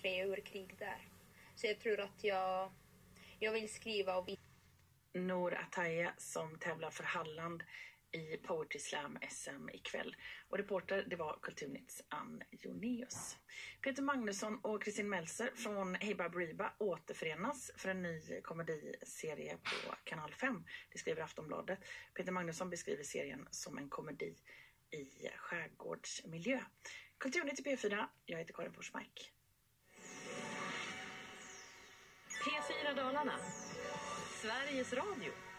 tre ur krig där. Så jag tror att jag, jag vill skriva och Nour Ataya som tävlar för Halland i Poetry Slam SM ikväll. Och reporter det var Kulturnytts Ann Joneus. Peter Magnusson och Kristin Melser från Hey Baberiba återförenas för en ny komediserie på Kanal 5. Det skriver Aftonbladet. Peter Magnusson beskriver serien som en komedi i skärgårdsmiljö. Kulturnytt i P4. Jag heter Karin Forsmark. Dalarna. Sveriges Radio.